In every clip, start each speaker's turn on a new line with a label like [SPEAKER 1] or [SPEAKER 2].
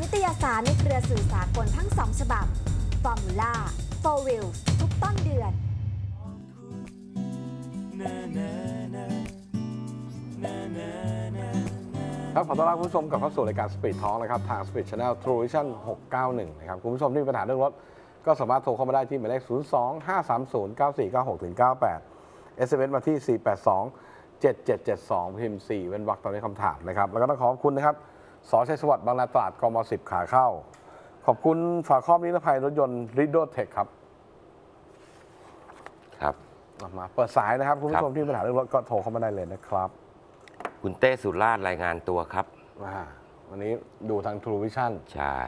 [SPEAKER 1] นิตยสารในเครือสื่อสากลทั้งสองฉบับ Formula For Wheels ทุกต้นเดือน
[SPEAKER 2] ครับขอต้อนรับคุณผู้ชมกลับเข้าสู่รายการ Speed Talk นะครับทาง Speed Channel True Vision 691 นะครับ คุณผู้ชมที่มีปัญหาเรื่องรถ ก็สามารถโทรเข้ามาได้ที่หมายเลข 02 530 9496ถึง98 SMS มาที่ 482 7772 พิมพ์ 4 เว้นวรรคตอนนี้คำถามนะครับ แล้วก็ต้องขอบคุณนะครับ สอชัยสวัสดิ์บางนาตราดกม10ขาเข้า ขอบคุณฝาครอบนิรภัยรถยนต์ r i d o Tech ครับ
[SPEAKER 3] ครับ
[SPEAKER 2] มาเปิดสายนะครับ คุณผู้ชมที่มีปัญหาเรื่องรถก็โทรเข้ามาได้เลยนะครับ
[SPEAKER 3] คุณเต้สุราชรายงานตัวครับ
[SPEAKER 2] อ่าวันนี้ดูทาง True Vision
[SPEAKER 3] ใช่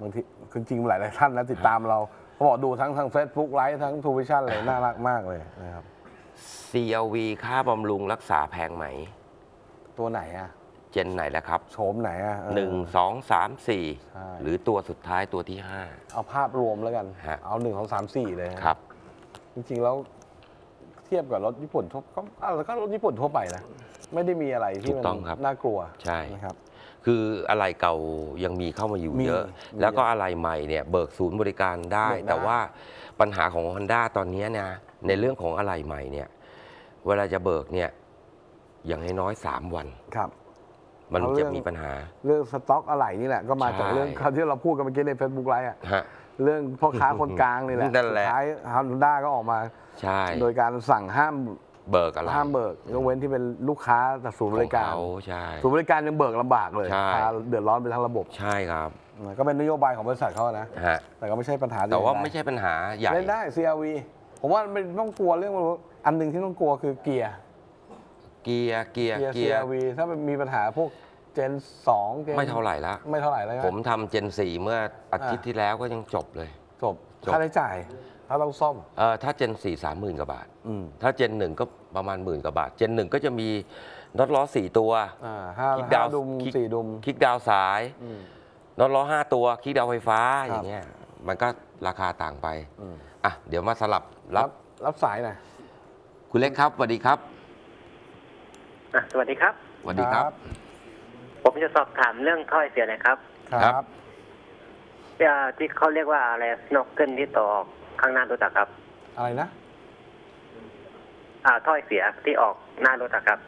[SPEAKER 2] บางทีคือจริงๆหลายหลายๆท่านนะติดตามเราเขาบอกดูทั้งทาง Facebook ไลฟ์ทั้งทูวิชั่นเลยน่ารักมากเลยนะครับ
[SPEAKER 3] CLV ค่าบำรุงรักษาแพงไหม
[SPEAKER 2] ตัวไหนอะ
[SPEAKER 3] เจนไหนแล้วครับ
[SPEAKER 2] โฉมไหนอะเออ
[SPEAKER 3] หนึ่งสองสามสี่
[SPEAKER 2] ใช่
[SPEAKER 3] หรือตัวสุดท้ายตัวที่ห้า
[SPEAKER 2] เอาภาพรวมแล้วกัน
[SPEAKER 3] ฮะ
[SPEAKER 2] เอาหนึ่งของสามสี่เลยนะครับ จริงๆแล้วเทียบกับรถญี่ปุ่นทั่วก็อะแล้วก็รถญี่ปุ่นทั่วไปนะ ไม่ได้มีอะไรที่มันน่ากลัว
[SPEAKER 3] ใช่
[SPEAKER 2] นะครับ
[SPEAKER 3] คืออะไรเก่ายังมีเข้ามาอยู่
[SPEAKER 2] มี
[SPEAKER 3] เยอะ
[SPEAKER 2] มี
[SPEAKER 3] แล้วก็อะไรใหม่เนี่ยเบิกศูนย์บริการได้
[SPEAKER 2] เบิกได้
[SPEAKER 3] แต่ว่าปัญหาของ Honda ตอนนี้เนี่ยในเรื่องของอะไรใหม่เนี่ยเวลาจะเบิกเนี่ยอย่างน้อยๆสามวัน
[SPEAKER 2] ครับ
[SPEAKER 3] มันจะ
[SPEAKER 2] เอาเรื่อง
[SPEAKER 3] มีปัญหา
[SPEAKER 2] เรื่องสต็อกอะไรนี่แหละ ก็มาจาก
[SPEAKER 3] ใช่
[SPEAKER 2] เรื่องคำที่เราพูดกันเมื่อกี้ใน Facebook ไลฟ์อะ
[SPEAKER 3] ฮะ
[SPEAKER 2] เรื่องพ่อค้าคนกลางนี่แหละ
[SPEAKER 3] นั่นแหละ
[SPEAKER 2] สุดท้ายฮอนด้าก็ออกมา
[SPEAKER 3] ใช่
[SPEAKER 2] โดยการสั่งห้าม
[SPEAKER 3] เบิกอะไหล่
[SPEAKER 2] ห้ามเบิกยกเว้นที่เป็นลูกค้าจากศูนย์บริการ
[SPEAKER 3] ของเขาใช่
[SPEAKER 2] ศูนย์บริการยังเบิกลำบากเลย
[SPEAKER 3] ใช่
[SPEAKER 2] พาเดือดร้อนไปทั้งระบบ
[SPEAKER 3] ใช่ครับ
[SPEAKER 2] นะก็เป็นนโยบายของบริษัทเขานะ
[SPEAKER 3] ฮะ
[SPEAKER 2] แต่ก็ไม่ใช่ปัญหา
[SPEAKER 3] แต่ว่า
[SPEAKER 2] เล่นด้
[SPEAKER 3] ไม่ใช่ปัญหาใหญ่
[SPEAKER 2] เล่นได้ CRV ผมว่าไม่ต้องกลัวเรื่องอันหนึ่งที่ต้องกลัวคือเกียร์
[SPEAKER 3] เกียร์เกียร์
[SPEAKER 2] เกียร์
[SPEAKER 3] เกียร์
[SPEAKER 2] CRV ถ้ามันมีปัญหาพวกเจน2เจน
[SPEAKER 3] ไม่เท่าไหร่ละ
[SPEAKER 2] ไม่เท่าไหร่แล้ว
[SPEAKER 3] ผมทำเจนสี่เมื่ออาทิตย์ที่แล้วก็ยังจบเลย
[SPEAKER 2] จบ
[SPEAKER 3] จบ
[SPEAKER 2] ค่าใช้จ่าย ถ้าต้องซ่อม
[SPEAKER 3] เออถ้าเจนสี่สามหมื่นกว่าบาท
[SPEAKER 2] อืม
[SPEAKER 3] ถ้าเจนหนึ่งก็ประมาณหมื่นกว่าบาท เจนหนึ่งก็จะมีน็อตล้อสี่ตัว
[SPEAKER 2] อ่าห้า
[SPEAKER 3] คิก
[SPEAKER 2] ห้า
[SPEAKER 3] ดาวน์
[SPEAKER 2] ดุม
[SPEAKER 3] คิก
[SPEAKER 2] สี่ดุม
[SPEAKER 3] คลิกดาวน์สาย
[SPEAKER 2] อืม
[SPEAKER 3] น็อตล้อห้าตัวคลิกดาวน์ไฟฟ้า
[SPEAKER 2] ครับ
[SPEAKER 3] อย่างเงี้ยมันก็ราคาต่างไป
[SPEAKER 2] อืม
[SPEAKER 3] อะเดี๋ยวมาสลับรั
[SPEAKER 2] รับบรับสายหน่อย
[SPEAKER 3] คุณเล็กครับสวัสดีครับ
[SPEAKER 4] อะสวัสดีครับ
[SPEAKER 3] สวัสดีครับ
[SPEAKER 4] ผมจะสอบถามเรื่องถ้อยเสียหนะครับ
[SPEAKER 2] ค
[SPEAKER 3] ครั
[SPEAKER 2] รับ
[SPEAKER 3] บ
[SPEAKER 4] อ่าที่เขาเรียกว่าอะไรสโนกเกิลที่ต่อข้างหน้ารถอะครับ
[SPEAKER 2] อะไรนะ
[SPEAKER 4] อ่าถ้อยเสียที่ออกหน้ารถอะครับ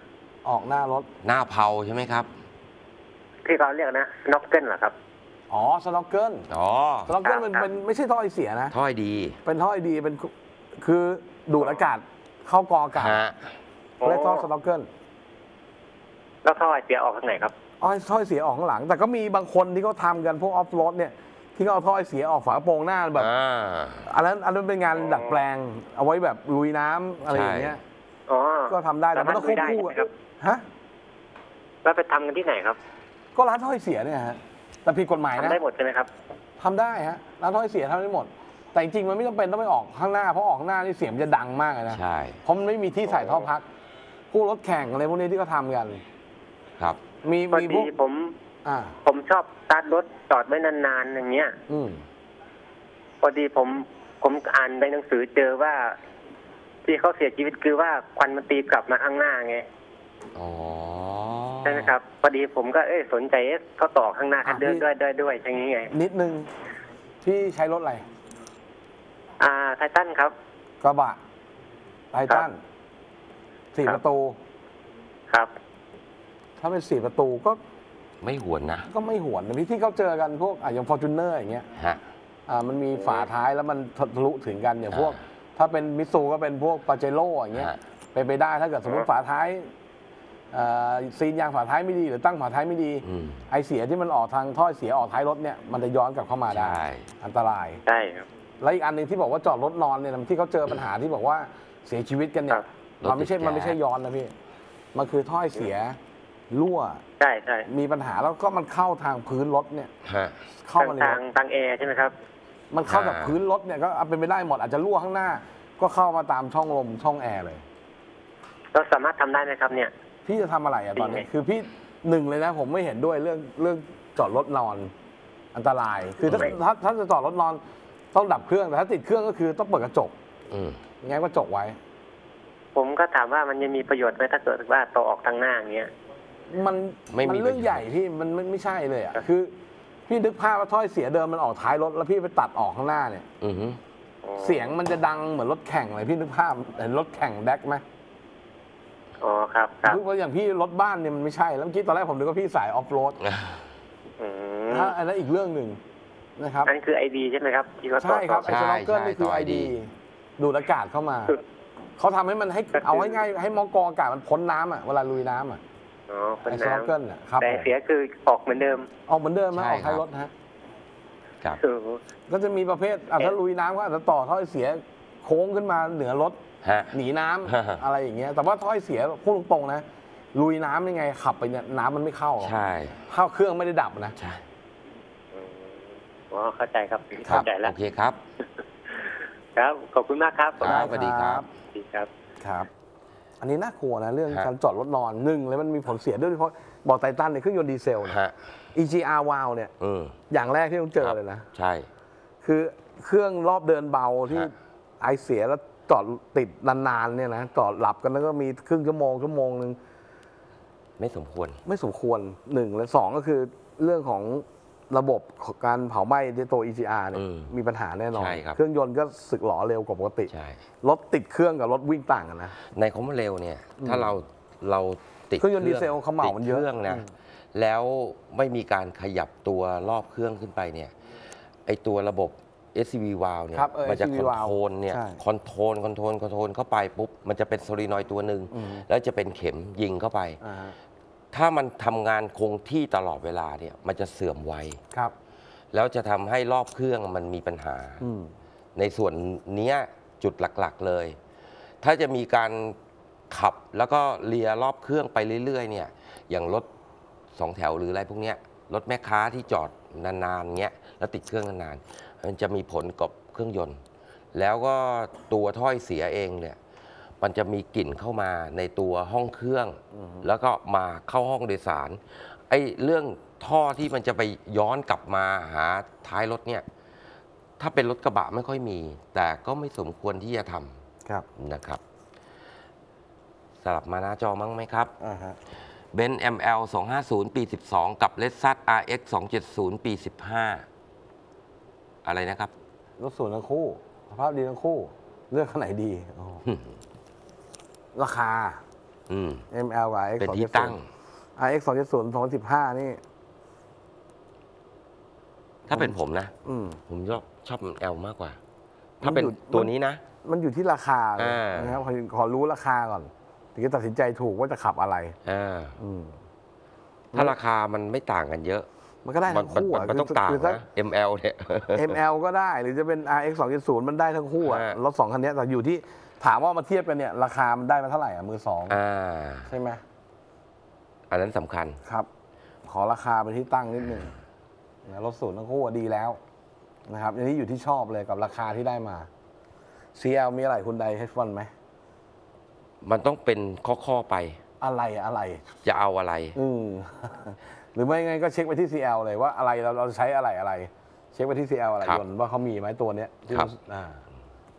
[SPEAKER 2] ออกหน้ารถ
[SPEAKER 3] หน้าเผาใช่ไหมครับ
[SPEAKER 4] ที่เขาเรียกนะ snorkel เหรอครับ
[SPEAKER 2] อ๋อ snorkel
[SPEAKER 3] อ๋อ
[SPEAKER 2] snorkel มัน
[SPEAKER 4] ครับ
[SPEAKER 2] เป็นไม่ใช่ท่อไอเสียนะ
[SPEAKER 3] ท่อไอดี
[SPEAKER 2] เป็นท่อไอดีเป็นคือดูดอากาศเข้ากรองอากาศ
[SPEAKER 3] ฮะ
[SPEAKER 2] เรียกท่อ snorkel
[SPEAKER 4] แล้วท่อไอเสียออกทางไหนครับ
[SPEAKER 2] อ๋อท่อไอเสียออกข้างหลัง แต่ก็มีบางคนที่เขาทำกันพวกออฟโรดเนี่ย ที่เขาเอาท่อไอเสียออกฝากระโปรงหน้าแบบ
[SPEAKER 3] อ่า
[SPEAKER 2] อันนั้นอันนั้นเป็นงานดัดแปลง เอาไว้แบบลุยน้ำอะไรอย่างเงี้ย
[SPEAKER 4] อ๋อ
[SPEAKER 2] ก็ทำได้แต่มันต้องควบ
[SPEAKER 4] สาารถ
[SPEAKER 2] คู่
[SPEAKER 4] ลุยได้ใช่ไหมครับ
[SPEAKER 2] ฮะ
[SPEAKER 4] แล้วไปทำกันที่ไหนครับ
[SPEAKER 2] ก็ร้านท่อไอเสียเนี่ยฮะแต่ผิดกฎหมาย
[SPEAKER 4] ทำ
[SPEAKER 2] นะ
[SPEAKER 4] ได้หมดใช่ไหมครับ
[SPEAKER 2] ทำได้ฮะร้านท่อไอเสียทำได้หมด แต่จริงๆมันไม่จำเป็นต้องไปออกข้างหน้าเพราะออกข้างหน้านี่เสียงมันจะดังมากเลยนะ
[SPEAKER 3] ใช่
[SPEAKER 2] เพราะมันไม่มีที่ใส่ท่อพักพวกรถแข่งอะไรพวกนี้ที่เขาทำกัน
[SPEAKER 3] ครับ
[SPEAKER 2] มี
[SPEAKER 4] พอ
[SPEAKER 2] มีพ
[SPEAKER 4] ดี
[SPEAKER 2] วก
[SPEAKER 4] ผม
[SPEAKER 2] อ่า
[SPEAKER 4] ผมชอบสตาร์ทรถจอดไว้นานๆอย่างเงี้ย
[SPEAKER 2] อืม
[SPEAKER 4] พอดีผมผมอ่านในหนังสือเจอว่า ที่เขาเสียชีวิตคือว่าควันมันตีกลับมาข้างหน้าไง
[SPEAKER 3] อ๋อ
[SPEAKER 4] ใช่ไหมครับพอดีผมก็เอ้ยสนใจเอ๊ะเขาต่อข้างหน้าคันเดินด้วยด้วยด้วยอย่างนี้ไง
[SPEAKER 2] นิดนึงที่ใช้รถอะไร
[SPEAKER 4] อ่าไททันครับ
[SPEAKER 2] กระบะไททันสี่
[SPEAKER 4] ครับ
[SPEAKER 2] ประตู
[SPEAKER 4] ครับ
[SPEAKER 2] ถ้าเป็นสี่ประตูก็
[SPEAKER 3] ไม่หวนนะ
[SPEAKER 2] ก็ไม่หวนนะพี่ที่เขาเจอกันพวกอะอย่างฟอร์จูเนอร์อย่างเงี้ย
[SPEAKER 3] ฮะ
[SPEAKER 2] อ่ามันมีฝาท้ายแล้วมันทะลุถึงกันอย่าง
[SPEAKER 3] อ่า
[SPEAKER 2] พวก ถ้าเป็นมิตซูก็เป็นพวกปาเจโร่อย่างเงี้ย
[SPEAKER 3] ฮะ
[SPEAKER 2] เป็นไปได้ถ้าเกิดสมมติฝาท้ายอ่าซีนยางฝาท้ายไม่ดี หรือตั้งฝาท้ายไม่ดี
[SPEAKER 3] อืม
[SPEAKER 2] ไอเสียที่มันออกทางท่อเสียออกท้ายรถเนี่ยมันจะย้อนกลับเข้ามาได้
[SPEAKER 3] ใช่
[SPEAKER 2] อันตราย
[SPEAKER 4] ใช่ครับ
[SPEAKER 2] แล้วอีกอันหนึ่งที่บอกว่าจอดรถนอนเนี่ยที่เขาเจอปัญหาที่บอกว่าเสียชีวิตกันเนี่
[SPEAKER 4] ครั
[SPEAKER 2] ย
[SPEAKER 4] บ
[SPEAKER 2] มันไม่ใช่
[SPEAKER 3] รถติด
[SPEAKER 2] มันไม่ใช่
[SPEAKER 3] แก๊ส
[SPEAKER 2] ย้อนนะพี่มันคือท่อเสีย รั่ว
[SPEAKER 4] ใช่ใช่
[SPEAKER 2] มีปัญหาแล้วก็มันเข้าทางพื้นรถเนี่ย
[SPEAKER 3] ฮะ
[SPEAKER 2] เข้า
[SPEAKER 4] ทาง
[SPEAKER 2] มาใน
[SPEAKER 4] ทารง
[SPEAKER 2] ถ
[SPEAKER 4] ทางแอร์ใช่ไหมครับ
[SPEAKER 2] มันเข้าจาก
[SPEAKER 3] อ่า
[SPEAKER 2] พื้นรถเนี่ยก็เอาเป็นไปได้หมดอาจจะรั่วข้างหน้า ก็เข้ามาตามช่องลมช่องแอร์เลย
[SPEAKER 4] เราสามารถทำได้ไหมครับเนี่ย
[SPEAKER 2] พี่จะทำอะไรอะตอนนี้
[SPEAKER 4] ดีไหม
[SPEAKER 2] คือพี่หนึ่งเลยนะ ผมไม่เห็นด้วยเรื่องเรื่องจอดรถนอน อันตราย คือถ้าถ้าถ้าจะจอดรถนอนต้องดับเครื่องแต่ถ้าติดเครื่องก็คือต้องเปิดกระจก
[SPEAKER 3] อืม
[SPEAKER 2] ยังไงก็จกไว้
[SPEAKER 4] ผมก็ถามว่ามันจะมีประโยชน์ไหมถ้าเกิดว่าต่อออกทางหน้าอย่างเงี้ย
[SPEAKER 2] มัน
[SPEAKER 3] ไม่มี
[SPEAKER 2] มันเรื่อง
[SPEAKER 3] ประโยชน์
[SPEAKER 2] ใหญ่พี่มันไม่ไม่ใช่เลยอะคือพี่พี่นึกภาพว่าถ้อยเสียเดิมมันออกท้ายรถแล้วพี่ไปตัดออกข้างหน้าเนี่ย
[SPEAKER 3] อือฮึ
[SPEAKER 2] เสียงมันจะดังเหมือนรถแข่งเลยพี่นึกภาพเห็นรถแข่งแดกไหม
[SPEAKER 4] อ๋อครับครับ
[SPEAKER 2] เพราะอย่างพี่รถบ้านเนี่ยมันไม่ใช่แล้วเมื่อกี้ตอนแรกผมนึกว่าพี่สายออฟโรด
[SPEAKER 4] อืม
[SPEAKER 2] ถ้าอันนั้นอีกเรื่องหนึ่งนะครับ
[SPEAKER 4] อันคือไอดีใช่ไหมครับที่เขาต่อ
[SPEAKER 2] ใช่ครับ
[SPEAKER 4] ต่
[SPEAKER 2] ไอ้
[SPEAKER 4] อ
[SPEAKER 2] สโนว์เกิลนี่คือ
[SPEAKER 3] ใช่
[SPEAKER 2] ไอ
[SPEAKER 3] ต่อ ID
[SPEAKER 2] ดีดูดอากาศเข้ามา
[SPEAKER 4] คือ
[SPEAKER 2] เขาทำให้มันให้
[SPEAKER 4] ก็คือ
[SPEAKER 2] เอาง่ายๆให้มองกรองอากาศมันพ้นน้ำอะเวลาลุยน้ำอะ
[SPEAKER 4] อ๋อเป็น
[SPEAKER 2] ไอ้สโน
[SPEAKER 4] น้
[SPEAKER 2] ว์เกิลอะครับำ
[SPEAKER 4] แต่เสียคือออกเหมือนเดิม
[SPEAKER 2] ออกเหมือนเดิมไหม
[SPEAKER 3] ใช่
[SPEAKER 2] ออกท้าย
[SPEAKER 3] ครับ
[SPEAKER 2] รถฮะ
[SPEAKER 3] ครับ
[SPEAKER 4] โอ้โห
[SPEAKER 2] ก็จะมีประเภทอะ
[SPEAKER 4] เอ๊ะ
[SPEAKER 2] ถ้าลุยน้ำก็อาจจะต่อถ้อยเสียโค้งขึ้นมาเหนือรถ
[SPEAKER 3] ฮะ
[SPEAKER 2] หนีน้ำ
[SPEAKER 3] ฮะ
[SPEAKER 2] อะไรอย่างเงี้ย แต่ว่าถ้อยเสียพูดตรงๆนะ ลุยน้ำยังไงขับไปเนี่ยน้ำมันไม่เข้าหรอก
[SPEAKER 3] ใช่
[SPEAKER 2] เข้าเครื่องไม่ได้ดับนะ
[SPEAKER 3] ใช่
[SPEAKER 4] อืมอ๋อเข้าใจครับ
[SPEAKER 3] ครั
[SPEAKER 4] เข้า
[SPEAKER 3] บ
[SPEAKER 4] ใจแล้ว
[SPEAKER 3] โอเคครับ
[SPEAKER 4] ครับ ขอบคุณมากครับ
[SPEAKER 3] ครั บสวัสดีครับ
[SPEAKER 4] สวัสดีครับ
[SPEAKER 2] ครับ อันนี้น่ากลัวนะเรื่อง
[SPEAKER 3] ฮะ
[SPEAKER 2] การจอดรถนอนหนึ่งเลยมันมีผลเสียด้วยเพราะบอกไททันเนี่ยเครื่องยนต์ดีเซลเนี่ย
[SPEAKER 3] ฮะ
[SPEAKER 2] EGR valve เนี่ย
[SPEAKER 3] อืม
[SPEAKER 2] อย่างแรกที่ต้องเจอ
[SPEAKER 3] ครับ
[SPEAKER 2] เลยนะ
[SPEAKER 3] ใช่
[SPEAKER 2] คือเครื่องรอบเดินเบาที่
[SPEAKER 3] ฮะ
[SPEAKER 2] ไอเสียแล้วจอดติดนานๆเนี่ยนะจอดหลับกันแล้วก็มีครึ่งชั่วโมงชั่วโมงหนึ่ง
[SPEAKER 3] ไม่สมควร
[SPEAKER 2] ไม่สมควรหนึ่งและสองก็คือเรื่องของ ระบบของการเผาไหม้ในตัว EGR เนี่ย
[SPEAKER 3] อืม
[SPEAKER 2] มีปัญหาแน่นอน
[SPEAKER 3] ใช่ครับ
[SPEAKER 2] เครื่องยนต์ก็สึกหรอเร็วกว่าปกติ
[SPEAKER 3] ใช่
[SPEAKER 2] รถติดเครื่องกับรถวิ่งต่างกันนะ
[SPEAKER 3] ใน common rail เนี่ย ถ้าเราเราติด
[SPEAKER 2] เครื่องยนต์ดีเซลเขาเหมามันเยอะ
[SPEAKER 3] ติดเครื่องนะ
[SPEAKER 2] อืม
[SPEAKER 3] แล้วไม่มีการขยับตัวรอบเครื่องขึ้นไปเนี่ย ไอ้ตัวระบบ SCV valve เนี่ย
[SPEAKER 2] ครับเออ
[SPEAKER 3] มัจะ
[SPEAKER 2] SCV
[SPEAKER 3] คอน
[SPEAKER 2] valve
[SPEAKER 3] โทรลเนี่ย
[SPEAKER 2] ใช่
[SPEAKER 3] คอนโทรลคอนโทรลคอนโทรลเข้าไปปุ๊บ มันจะเป็น solenoid ตัวหนึ่ง
[SPEAKER 2] อืม
[SPEAKER 3] แล้วจะเป็นเข็มยิงเข้าไป
[SPEAKER 2] อ่าฮะ
[SPEAKER 3] ถ้ามันทำงานคงที่ตลอดเวลาเนี่ยมันจะเสื่อมไว
[SPEAKER 2] ครับ
[SPEAKER 3] แล้วจะทำให้รอบเครื่องมันมีปัญหา
[SPEAKER 2] อืม
[SPEAKER 3] ในส่วนเนี้ยจุดหลักๆเลย ถ้าจะมีการขับแล้วก็เลียรอบเครื่องไปเรื่อยๆเนี่ย อย่างรถสองแถวหรืออะไรพวกเนี้ยรถแม่ค้าที่จอดนานๆเงี้ยแล้วติดเครื่องนานๆมันจะมีผลกับเครื่องยนต์ แล้วก็ตัวถ้อยเสียเองเนี่ย มันจะมีกลิ่นเข้ามาในตัวห้องเครื่อง แล้วก็มาเข้าห้องโดยสารไอ้เรื่องท่อที่มันจะไปย้อนกลับมาหาท้ายรถเนี่ยถ้าเป็นรถกระบะไม่ค่อยมี แต่ก็ไม่สมควรที่จะท
[SPEAKER 2] ครับำ
[SPEAKER 3] นะครับ สลับมาหน้าจอมั้งไหมครับ
[SPEAKER 2] อ่าฮะ
[SPEAKER 3] เบน ML 250 ปี 12 กับเลสซั RX 270 ปี 15 อะไรนะครับ
[SPEAKER 2] รถสวนทั้งคู่ สภาพดีทั้งคู่ เลือกคันไหนดีอ๋อ ราคา
[SPEAKER 3] อืม
[SPEAKER 2] ML กับ X
[SPEAKER 3] เป็นที่ตั้ง
[SPEAKER 2] RX 270 2015 นี่
[SPEAKER 3] ถ้าเป็นผมนะ
[SPEAKER 2] อืม
[SPEAKER 3] ผมชอบชอบ L มากกว่า ถ้าเป็น
[SPEAKER 2] มันอยู่
[SPEAKER 3] ตัวนี้นะ
[SPEAKER 2] มันอยู่ที่ราคาเลย
[SPEAKER 3] อ่าน
[SPEAKER 2] นะครับขอขอรู้ราคาก่อน ถึงจะตัดสินใจถูกว่าจะขับอะไร
[SPEAKER 3] อ่า
[SPEAKER 2] อืม
[SPEAKER 3] ถ้าราคามันไม่ต่างกันเยอะ
[SPEAKER 2] มันก็ได้
[SPEAKER 3] มั
[SPEAKER 2] ทั้ง
[SPEAKER 3] มัน
[SPEAKER 2] คู่ะ
[SPEAKER 3] มันต้อง
[SPEAKER 2] คื
[SPEAKER 3] ต่าง
[SPEAKER 2] คือถ้
[SPEAKER 3] นะ ML เนี่ย
[SPEAKER 2] ML ก็ได้หรือจะเป็น RX 270 มันได้ทั้งคู่อะ
[SPEAKER 3] ฮะ
[SPEAKER 2] รถสองคันเนี้ยแต่อยู่ที่ ถามว่ามาเทียบกันเนี่ยราคามันได้มาเท่าไหร่อะมือสอง
[SPEAKER 3] อ่า
[SPEAKER 2] ใช่ไหม
[SPEAKER 3] อันนั้นสำคัญ
[SPEAKER 2] ครับ ขอราคาเป็นที่ตั้งนิดหนึ่งนะรถศูนย์ทั้งคู่อะดีแล้ว นะครับอันนี้อยู่ที่ชอบเลยกับราคาที่ได้มา CL มีอะไรคุณใดให้ฟันไหม
[SPEAKER 3] มันต้องเป็นข้อๆไป
[SPEAKER 2] อะไรอะไร
[SPEAKER 3] จะเอาอะไร
[SPEAKER 2] อืม หรือไม่ไงก็เช็คไปที่ CL เลยว่าอะไรเราเราใช้อะไรอะไร เช็คไปที่ CL อะไร
[SPEAKER 3] ครับ
[SPEAKER 2] ยนต์ว่าเขามีไหมตัวเนี้ยที่
[SPEAKER 3] ครับ
[SPEAKER 2] อ่า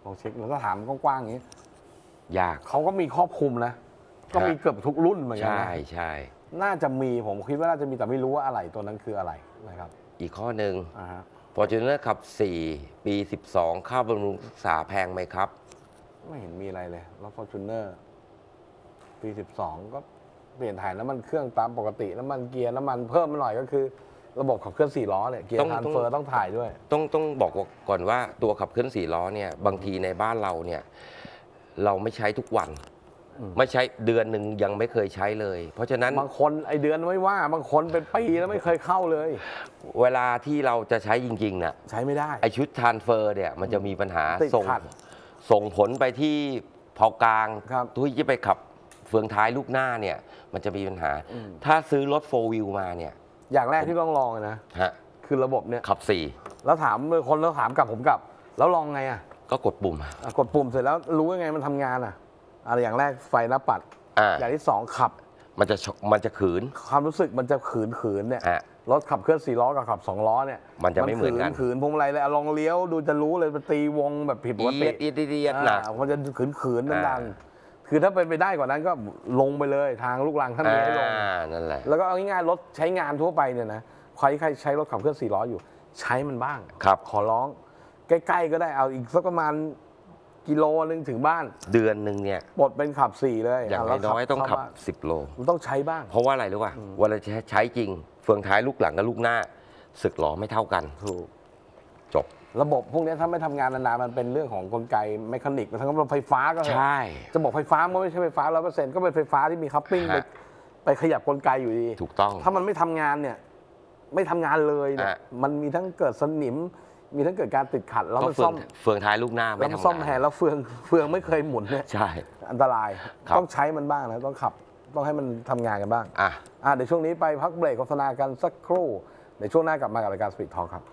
[SPEAKER 2] ลองเช็คแล้วก็ถามกว้างๆอย่างนี้
[SPEAKER 3] ยาก
[SPEAKER 2] เขาก็มีครอบคลุมนะ ก็มี
[SPEAKER 3] ฮะ
[SPEAKER 2] เกือบทุกรุ่นเหมือนกัน
[SPEAKER 3] ใช่
[SPEAKER 2] นะ
[SPEAKER 3] ใช่
[SPEAKER 2] น่าจะมีผมคิดว่าน่าจะมีแต่ไม่รู้ว่าอะไรตัวนั้นคืออะไรนะครับ
[SPEAKER 3] อีกข้อหนึ่ง
[SPEAKER 2] อ่าฮะ
[SPEAKER 3] Fortuner ขับ 4 ปี 12 ค่าบำรุงรักษาแพงไหมครับ
[SPEAKER 2] ไม่เห็นมีอะไรเลยรถฟอร์จูเนอร์ปี12 ก็เปลี่ยนถ่ายน้ำมันเครื่องตามปกติน้ำมันเกียร์น้ำมันเพิ่มมาหน่อยก็คือ ระบบขับเคลื่อน4ล้อเนี่ยเกียร์ transfer ต้องต้องถ่ายด้วย
[SPEAKER 3] ต้องต้องบอกก่อนว่าตัวขับเคลื่อนสี่ล้อเนี่ยบางทีในบ้านเราเนี่ยเราไม่ใช้ทุกวัน
[SPEAKER 2] อืม
[SPEAKER 3] ไม่ใช้เดือนหนึ่งยังไม่เคยใช้เลย เพราะฉะนั้น
[SPEAKER 2] บางคนไอ้เดือนไม่ว่าบางคนเป็นปีแล้วไม่เคยเข้าเลย
[SPEAKER 3] เวลาที่เราจะใช้จริงๆน่ะ
[SPEAKER 2] ใช้ไม่ได้
[SPEAKER 3] ไอ้ชุด transfer เนี่ยมันจะมีปัญหา
[SPEAKER 2] ติด
[SPEAKER 3] ส่ง
[SPEAKER 2] ขัด
[SPEAKER 3] ส่งผลไปที่เผากลาง
[SPEAKER 2] ครับ
[SPEAKER 3] ที่จะไปขับเฟืองท้ายลูกหน้าเนี่ยมันจะมีปัญหา
[SPEAKER 2] อืม
[SPEAKER 3] ถ้าซื้อรถโฟวิวมาเนี่ย
[SPEAKER 2] อย่างแรกที่ต้องลองเลยนะ
[SPEAKER 3] ฮะ
[SPEAKER 2] คือระบบเนี่ย
[SPEAKER 3] ขับสี่
[SPEAKER 2] แล้วถามคนแล้วถามกลับผมกลับ แล้วลองไงอะ
[SPEAKER 3] ก็กดปุ่ม
[SPEAKER 2] อะกดปุ่มเสร็จแล้วรู้ยังไงมันทำงานอะอะไรอย่างแรกไฟหน้าปัด
[SPEAKER 3] อ่า
[SPEAKER 2] อย่างที่สองขับ
[SPEAKER 3] มันจะชมันจะขืน
[SPEAKER 2] ความรู้สึกมันจะขืนขืนๆเนี่ย
[SPEAKER 3] ฮะ
[SPEAKER 2] รถขับเคลื่อนสี่ล้อกับขับสองล้อเนี่ย
[SPEAKER 3] มันจะไม่เหมือนกัน
[SPEAKER 2] ขืนๆพวงมาลัยเลยอะลองเลี้ยวดูจะรู้เลยมันตีวงแบบผิดปก
[SPEAKER 3] อี
[SPEAKER 2] ติ
[SPEAKER 3] ดอีดอีดอีดหนัก
[SPEAKER 2] อ่ามันจะขืนขืนๆดั
[SPEAKER 3] อ่า
[SPEAKER 2] งๆ คือถ้าเป็นไปได้กว่านั้นก็ลงไปเลยทางลูกรังท่านมีให้ลง
[SPEAKER 3] อ่านั่นแหละ
[SPEAKER 2] แล้วก็เอาง่ายๆรถใช้งานทั่วไปเนี่ยนะใครใครใช้รถขับเคลื่อน4ล้ออยู่ ใช้มันบ้าง
[SPEAKER 3] ครับ
[SPEAKER 2] ขอร้อง ใกล้ ๆ ก็ได้เอาอีกสักประมาณกิโลนึงถึงบ้าน
[SPEAKER 3] เดือนหนึ่งเนี่ย
[SPEAKER 2] ปลดเป็นขับสี่เลย
[SPEAKER 3] อย่างะ
[SPEAKER 2] แล้ว
[SPEAKER 3] น้อยๆต้องขับ
[SPEAKER 2] เข้าาน
[SPEAKER 3] 10 โล
[SPEAKER 2] มันต้องใช้บ้าง
[SPEAKER 3] เพราะว่าอะไรรู้ป่ะเวลาใช้จริง เฟืองท้ายลูกหลังกับลูกหน้า สึกหลอไม่เท่ากัน
[SPEAKER 2] ถูก
[SPEAKER 3] จบ
[SPEAKER 2] ระบบพวกนี้ถ้าไม่ทำงานนานๆมันเป็นเรื่องของกลไกเมคานิกทั้งระบบไฟฟ้าก็เถอะ
[SPEAKER 3] ใช่
[SPEAKER 2] จะบอกไฟฟ้ามันไม่ใช่ไฟฟ้าร้อยเปอร์เซ็นต์ก็เป็นไฟฟ้าที่มีคัพปิ้งไป
[SPEAKER 3] ฮะ
[SPEAKER 2] ไปขยับกลไกอยู่ดี
[SPEAKER 3] ถูกต้อง
[SPEAKER 2] ถ้ามันไม่ทำงานเนี่ย ไม่ทำงานเลยเนี่ย
[SPEAKER 3] อะ
[SPEAKER 2] มันมีทั้งเกิดสนิม มีทั้งเกิดการติดขัดแล้ว
[SPEAKER 3] ก็
[SPEAKER 2] มัน
[SPEAKER 3] เฟือ
[SPEAKER 2] ซ่องม
[SPEAKER 3] เฟืองท้ายลูกหน้า
[SPEAKER 2] แล้
[SPEAKER 3] ไม่
[SPEAKER 2] วมัน
[SPEAKER 3] ทำ
[SPEAKER 2] ซ่อม
[SPEAKER 3] งา
[SPEAKER 2] แทน
[SPEAKER 3] น
[SPEAKER 2] แล้วเฟืองเฟืองไม่เคยหมุนเนี่ย
[SPEAKER 3] ใช่
[SPEAKER 2] อันตราย
[SPEAKER 3] ครับ
[SPEAKER 2] ต้องใช้มันบ้างนะต้องขับ ต้องให้มันทำงานกันบ้าง
[SPEAKER 3] อะ
[SPEAKER 2] อะเดี๋ยวช่วงนี้ไปพักเบรกโฆษณากันสักครู่ในช่วงหน้ากลับมากับรายการสปีดทองครับ